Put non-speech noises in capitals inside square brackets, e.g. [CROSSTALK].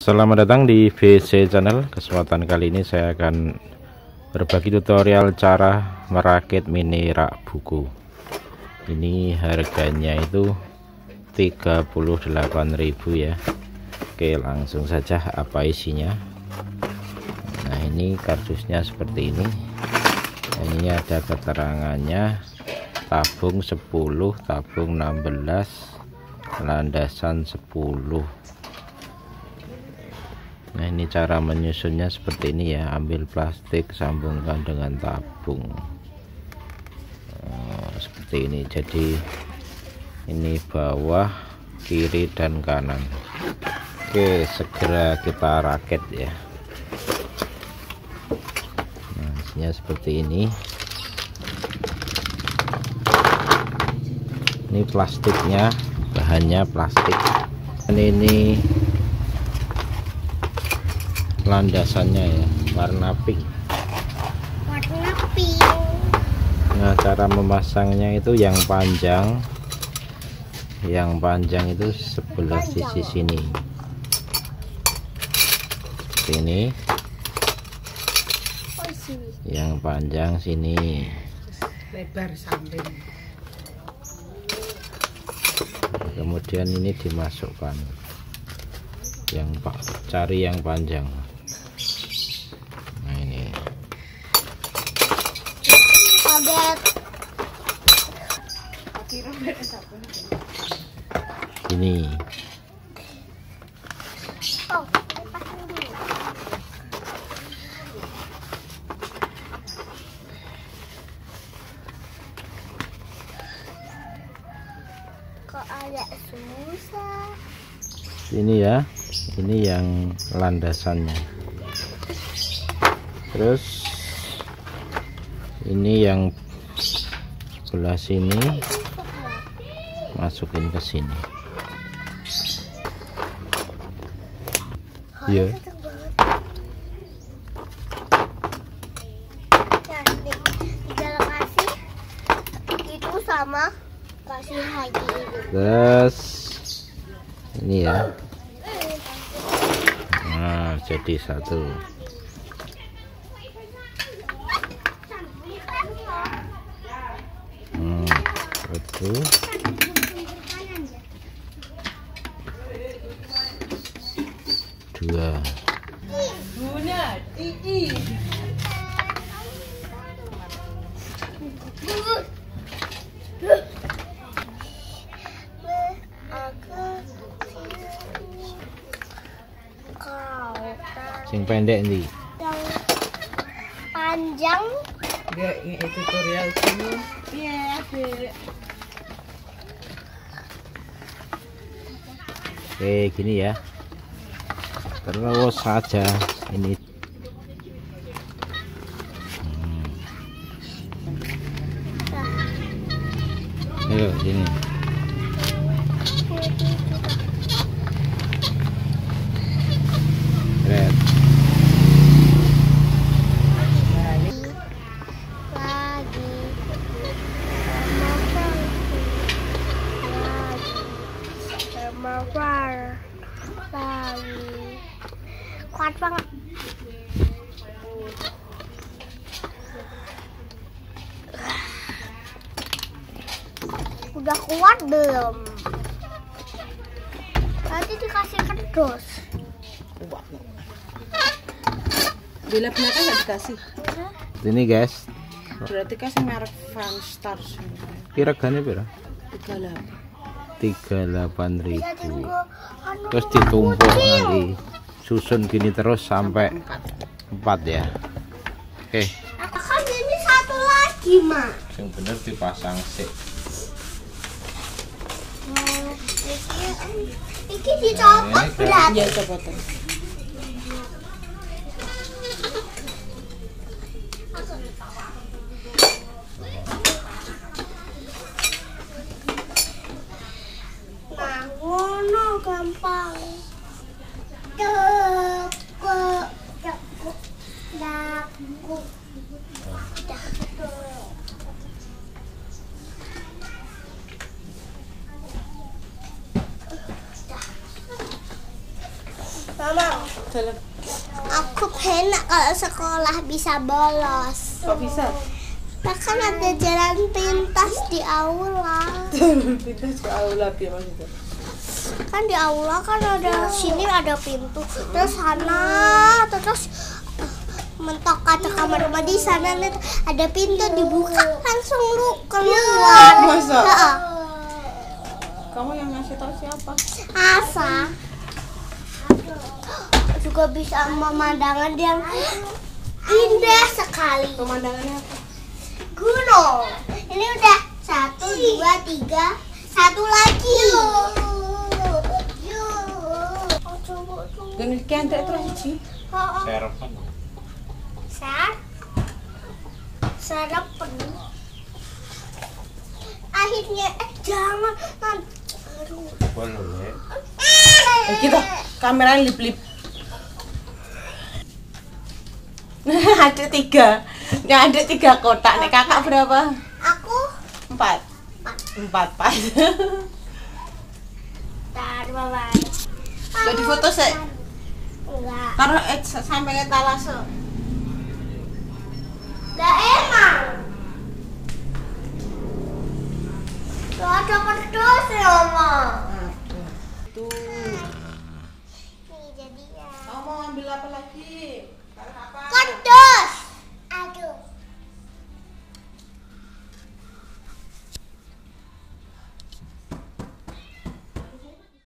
Selamat datang di VC Channel. Kesempatan kali ini saya akan berbagi tutorial cara merakit mini rak buku. Ini harganya itu 38.000 ya. Oke, langsung saja apa isinya. Nah, ini kardusnya seperti ini. Nah, ini ada keterangannya tabung 10, tabung 16, landasan 10 Nah ini cara menyusunnya seperti ini ya. Ambil plastik sambungkan dengan tabung. Oh, seperti ini. Jadi ini bawah kiri dan kanan. Oke segera kita rakit ya. Nah isinya seperti ini. Ini plastiknya bahannya plastik. Dan ini landasannya ya warna pink. Warna pink. Nah cara memasangnya itu yang panjang. Yang panjang itu sebelah sisi sini. Seperti ini oh sini. Yang panjang sini. Lebar samping. Kemudian ini dimasukkan. Yang pak cari yang panjang nah ini kaget ini. Oh kok agak susah? Ini ya. Ini yang landasannya. Terus ini yang sebelah sini masukin ke sini. Kasih itu sama kasih lagi terus ini ya. Nah jadi satu hmm, satu dua sing pendek nih yang panjang Enggak, ini tutorial dulu. Iya, Dek. Oke gini ya. Terus saja ini. Hmm. ayo sini Red. lagi sama lagi sama war lagi udah kuat belum? Nanti dikasih kerdus Bila belakang nggak dikasih. ini guys. Berarti kasih merek Van Stars. kira-kira berapa? Tiga lah. tiga delapan bisa ribu tunggu anu terus ditumpuk nanti susun gini terus sampai empat ya. Oke. Kan ini satu lagi mak? Yang bener dipasang sih Hmm, iki iki dicopot Ini Mama. Jalan. Aku enak kalau sekolah bisa bolos. Kok bisa? Nah, kan ada jalan pintas di aula. [LAUGHS] Pintu ke aula biar maksudnya. Kan di aula kan ada sini ada pintu. Terus sana terus mentok kaca kamar mandi sana ada pintu dibuka langsung lu keluar. Masa? Kamu yang ngasih tahu siapa? Asa juga bisa pemandangan yang indah sekali. Pemandangannya apa? Gunung. Ini udah satu, dua, tiga, satu lagi. Oh, coba, coba. Dan kentek terus sih. Sarapan. Sar. Sarapan. Akhirnya, eh jangan. Aduh. Boleh. Eh, kita kamera lip-lip. [LAUGHS] ada tiga. Ya ada tiga kotak. Nek kakak berapa? Aku Empat. Empat pas. [LAUGHS] Tar, bye Gak difoto sih. Enggak. Taruh eh, sampai ke talase. Lah emang. Lah ada pedus ya, Mama. Tuh. Nih jadi ya. Mau ambil apa lagi? Taruh apa?